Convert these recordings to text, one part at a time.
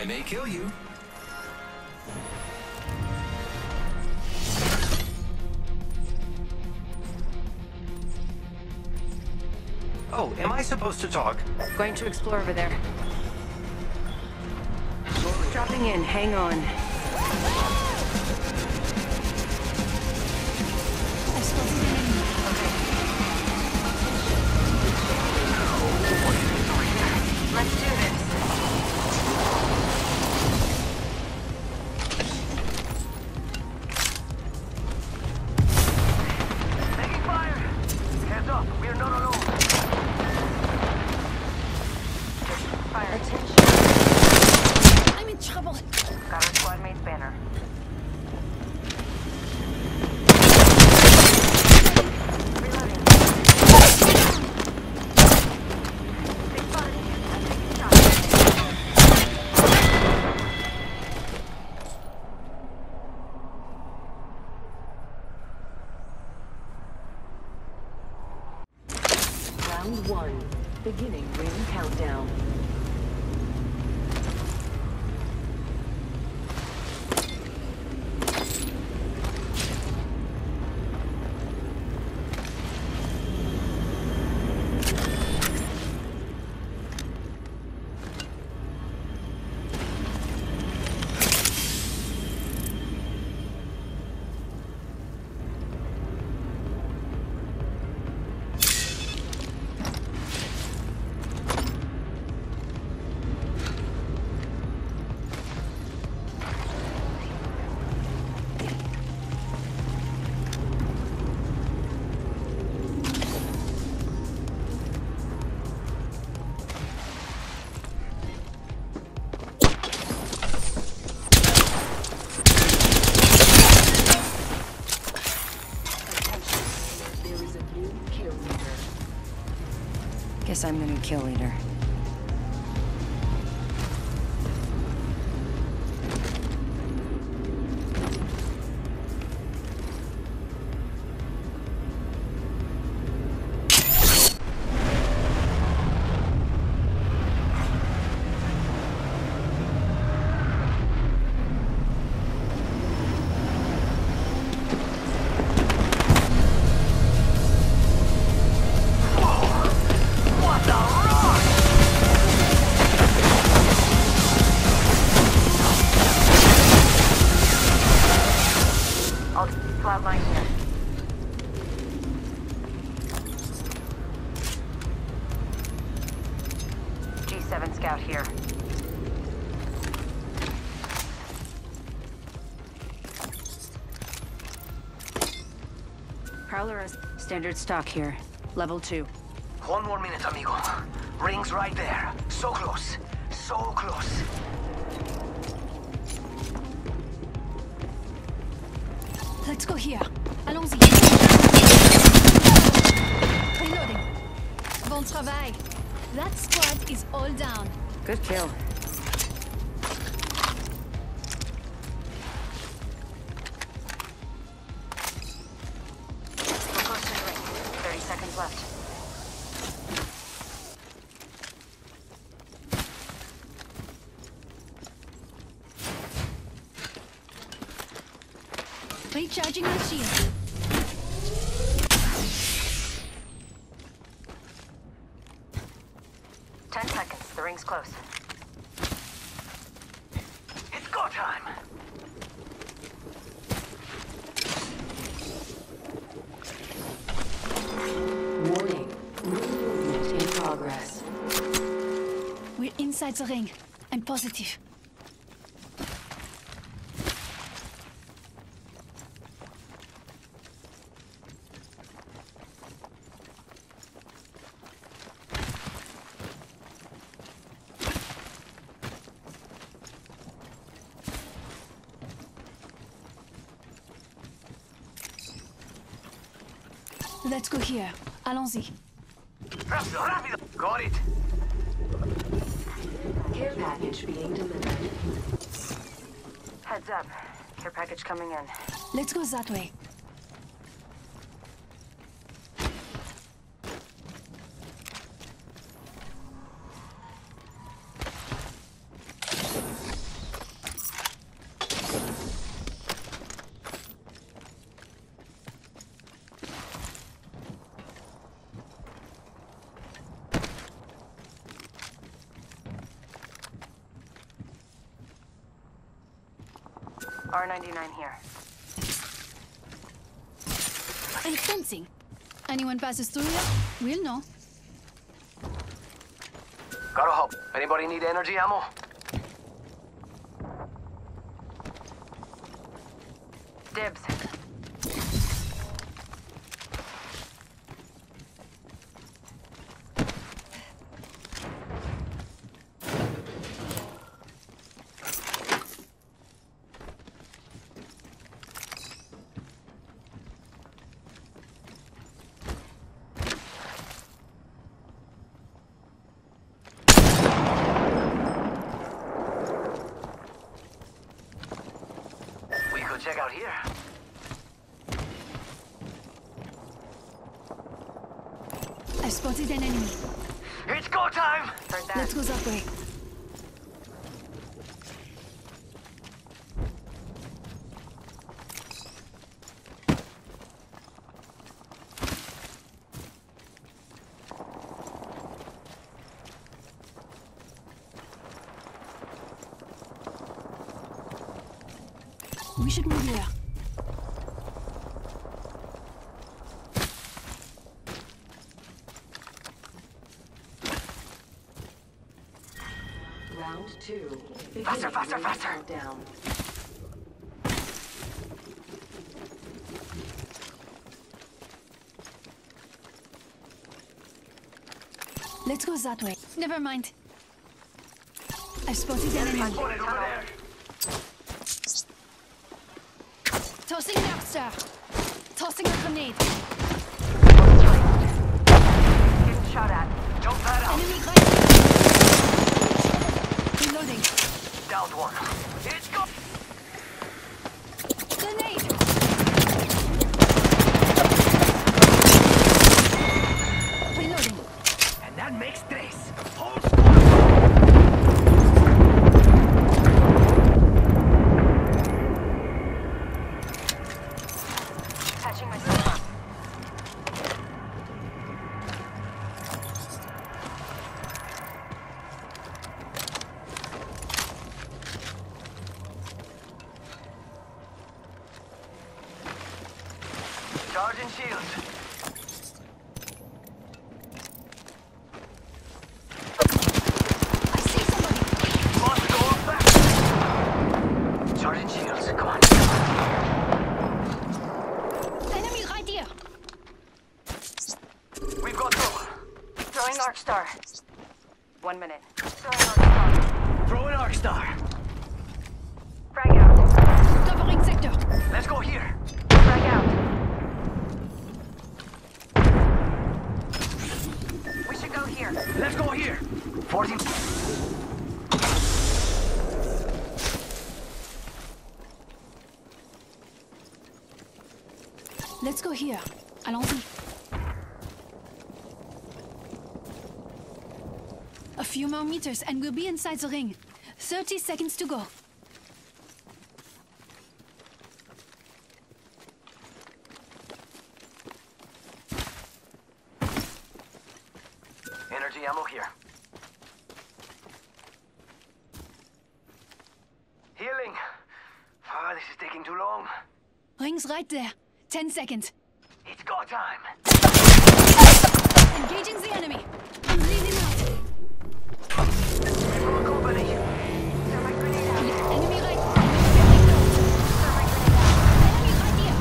I may kill you. Oh, am I supposed to talk? Going to explore over there. Dropping in, hang on. Round one. Beginning ring countdown. Guess I'm the new kill leader. Flatline here. G7 scout here. Prowler is standard stock here. Level 2. One more minute, amigo. Ring's right there. So close. So close. Let's go here. Allons-y. Reloading. Bon travail. That squad is all down. Good kill. We're close to the ring. 30 seconds left. Recharging my shield. Ten seconds. The ring's close. It's go time. Warning. Movement in progress. We're inside the ring. I'm positive. Let's go here. Allons-y. Rápido, rápido. Got it. Care package being delivered. Heads up. Care package coming in. Let's go that way. R99 here. And fencing. Anyone passes through here, we'll know. Gotta help. Anybody need energy ammo? Dibs. We could check out here. I've spotted an enemy. It's go time! Heard that. Let's go that way. We should move here. Round two. Beginning Faster, faster, faster. Down. Let's go that way. Never mind. I've spotted an enemy. Spotted over there. Tossing an arc star. Tossing a grenade. Getting shot at. Jump that out. Enemy right Reloading. Downed one. Charging shields. I see somebody. Must go back. Charging shields. Come on. Enemy right here. We've got trouble. Throwing Arc Star. One minute. Throwing Arc Star. Throw an arc star. Frag out. Covering sector. Let's go here. Frag out. We should go here. Let's go here. 40. Here. Allons-y. A few more meters and we'll be inside the ring. 30 seconds to go. Energy ammo here. Healing. Ah, this is taking too long. Ring's right there. 10 seconds. It's time. Engaging the enemy. I'm bleeding out. Company. Thermite grenade out. Enemy right. Thermite grenade Enemy right here.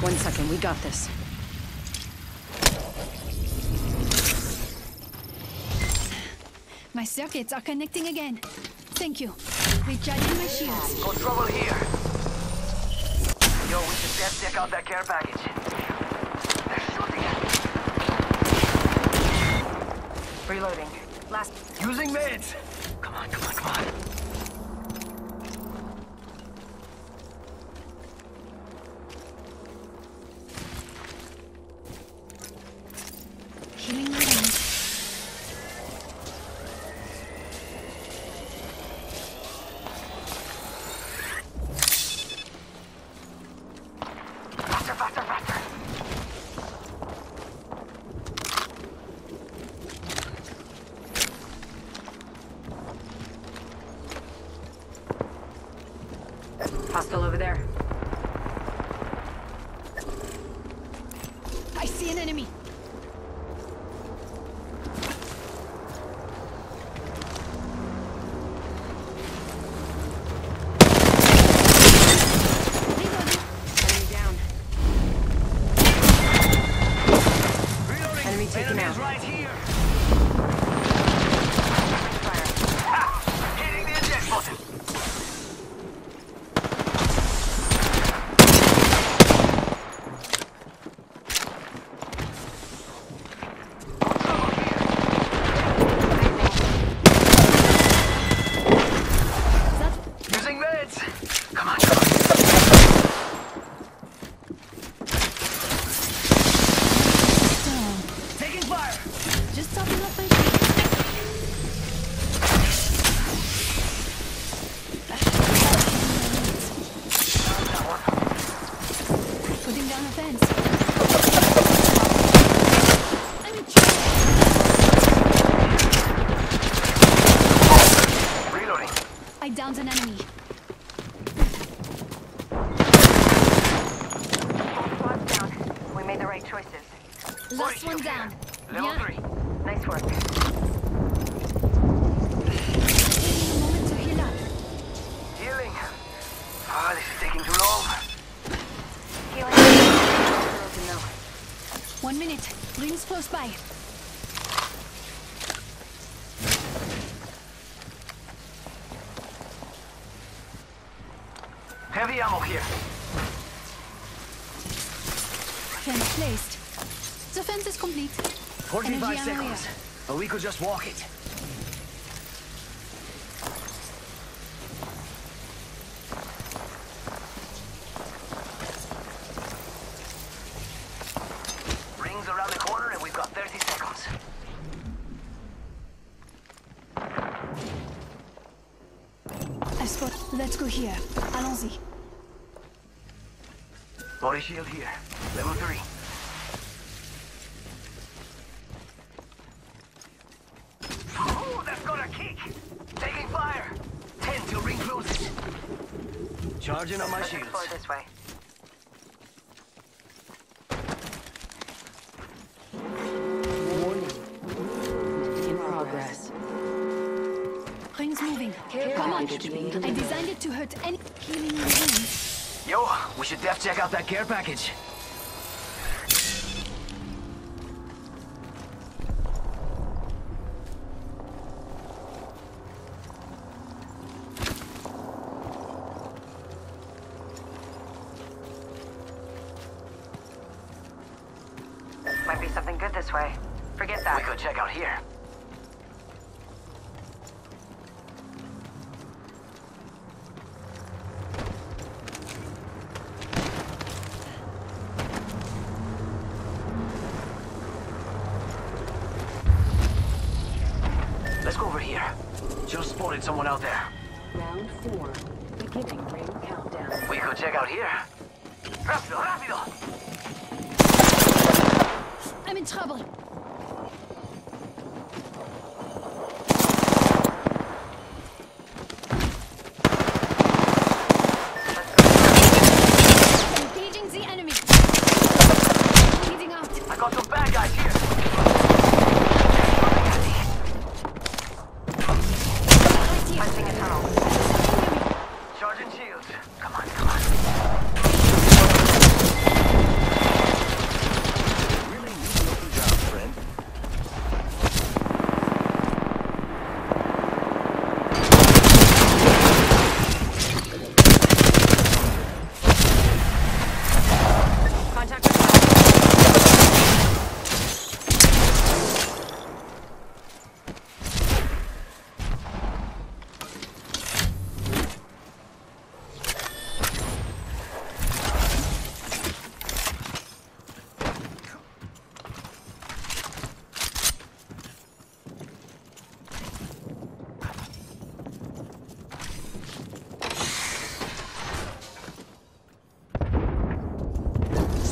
One second, we got this. My circuits are connecting again. Thank you. Recharging my shields. Got trouble here. Yo, we should best check out that care package. They're shooting at me. Reloading. Last. Using meds. Down. Level Bien. three. Nice work. Taking a moment to heal up. Healing. Ah, this is taking too long. Healing. Zero to know. One minute. Rings close by. Heavy ammo here. Fence placed. The fence is complete. 45 Energy seconds. But we could just walk it. Rings around the corner and we've got 30 seconds. I spot. Let's go here. Allons-y. Body shield here. Charging on my Let's shields. explore this way. In progress. Rings moving. Care Come on. I designed it to hurt any healing wounds. Yo, we should def check out that care package. Might be something good this way. Forget We that. could check out here. Let's go over here. Just spotted someone out there. Round four. Beginning ring countdown. We could check out here. Rápido, rápido! I'm in trouble. Engaging the enemy. Bleeding out. I got some bad guys here. Right here. Punching a tunnel. Charging shields. Come on, come on. Really looking job, friend. Contact with tunnel.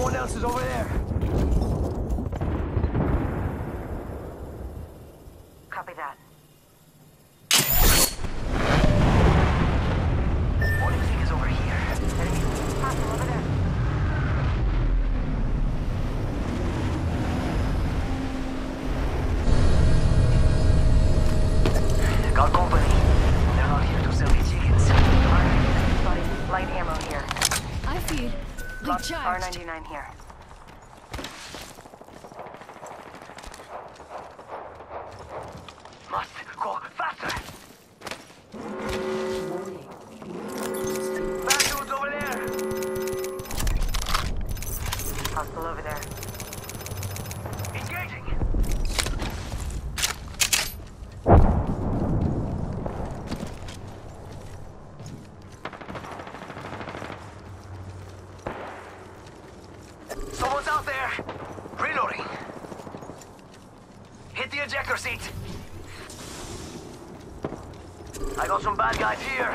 Someone else is over there. Copy that. Morning is over here. Charged. R99 here. Must go faster. Bad dudes over there. Hostile over there. Engaging. Someone's out there. Reloading. Hit the ejector seat. I got some bad guys here.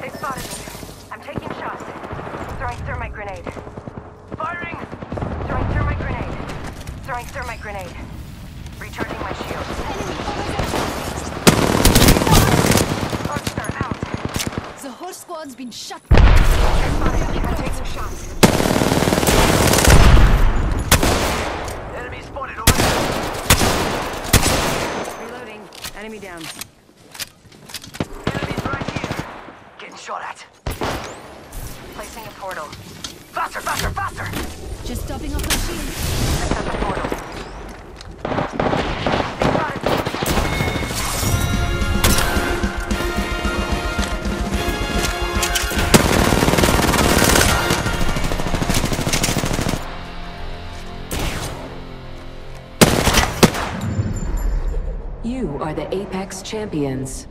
They spotted me. I'm taking shots. Throwing thermite grenade. Firing. Throwing thermite grenade. Throwing thermite grenade. Recharging my shield. Arc Star out. The whole squad's been shut. Spotted me. I'm taking shots. Enemy spotted over there. Reloading. Enemy down. Enemies right here. Getting shot at. Placing a portal. Faster, faster, faster. Just topping off my shield. I set the portal. They spotted me. You are the Apex champions.